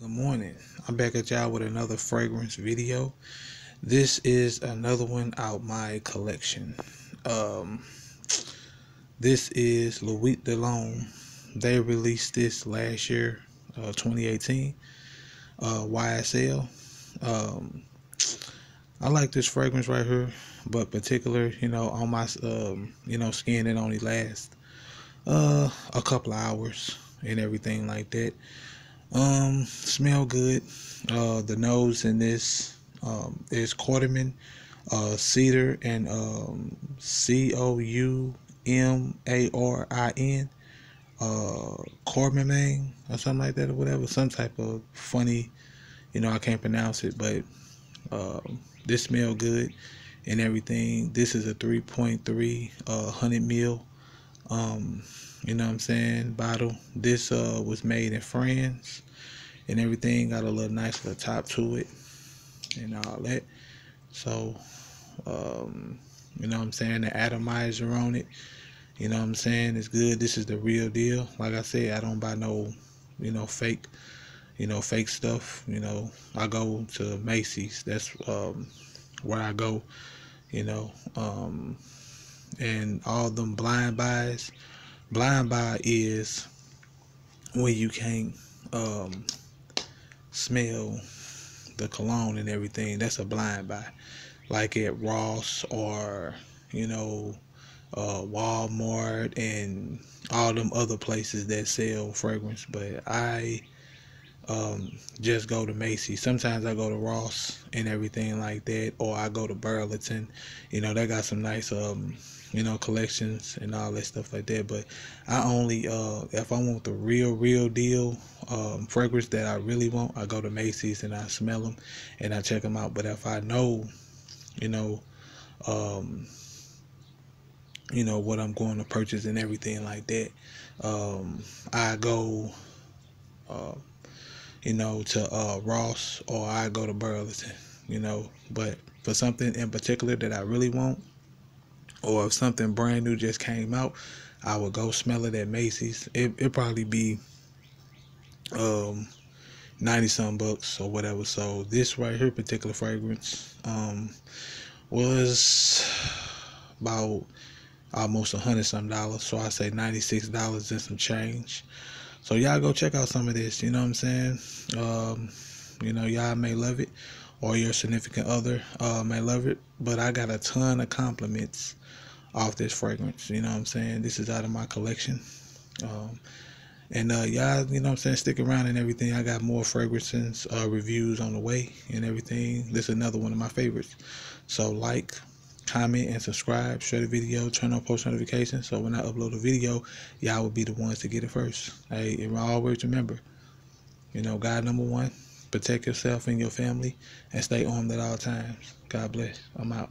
Good morning. I'm back at y'all with another fragrance video. This is another one out my collection. Um, this is La Nuit de L'Homme. They released this last year, uh, 2018, uh, YSL. Um, I like this fragrance right here, but particular, you know, on my, um, you know, skin, it only lasts uh, a couple hours and everything like that. Um, smell good. Uh, the nose in this um, is cardamom, uh, cedar, and um, C O U M A R I N, uh, cardamom or something like that or whatever. Some type of funny, you know, I can't pronounce it, but uh, this smell good and everything. This is a 3.3 uh, 100 mil. Um, you know what I'm saying? Bottle. This uh, was made in France and everything. Got a little nice little top to it and all that. So, um, you know what I'm saying? The atomizer on it. You know what I'm saying? It's good. This is the real deal. Like I said, I don't buy no, you know, fake, you know, fake stuff. You know, I go to Macy's. That's um, where I go. You know, um, and all them blind buys blind buy is when you can't um, smell the cologne and everything. That's a blind buy, like at Ross or you know uh, Walmart and all them other places that sell fragrance. But I um, just go to Macy's. Sometimes I go to Ross and everything like that, or I go to Burlington. You know, they got some nice um, you know, collections and all that stuff like that. But I only, uh, if I want the real, real deal um, fragrance that I really want, I go to Macy's and I smell them and I check them out. But if I know, you know, um, you know what I'm going to purchase and everything like that, um, I go, uh, you know, to uh, Ross or I go to Burlington. You know, but for something in particular that I really want, or if something brand new just came out, I would go smell it at Macy's. It it probably be um ninety some bucks or whatever. So this right here, particular fragrance, um, was about almost a hundred some dollars. So I say ninety six dollars and some change. So y'all go check out some of this. You know what I'm saying? Um, you know y'all may love it, or your significant other uh, may love it. But I got a ton of compliments off this fragrance. You know what I'm saying? This is out of my collection. Um, and uh, y'all, you know what I'm saying, stick around and everything. I got more fragrances uh, reviews on the way and everything. This is another one of my favorites. So like, comment, and subscribe. Share the video. Turn on post notifications so when I upload a video, y'all will be the ones to get it first. Hey, and always remember, you know, God number one. Protect yourself and your family and stay armed at all times. God bless. I'm out.